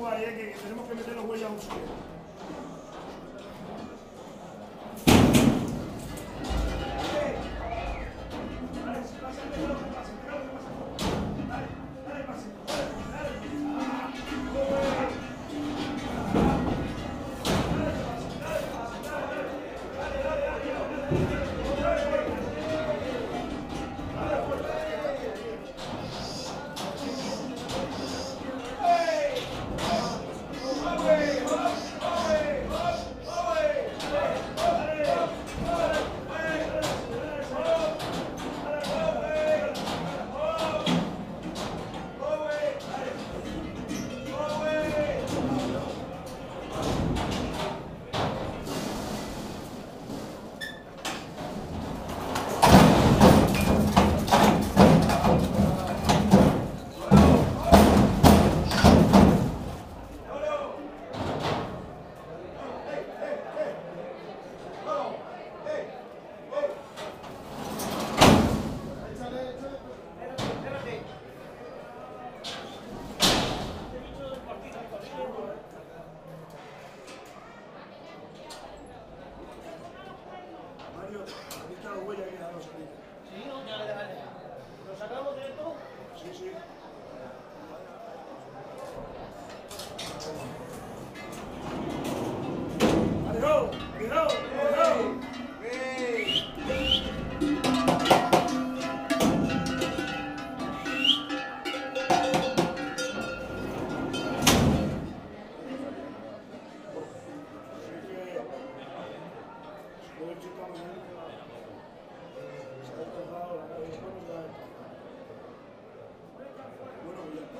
tenemos que meter los huellas un suyo. ¡Dale! si pasa el pecado, que pase! ¡Dale, que pase! ¡Dale, ¡Dale, pase! ¡Dale, ¡Dale, ¡Dale, ¡Dale, ¡Dale, Bueno,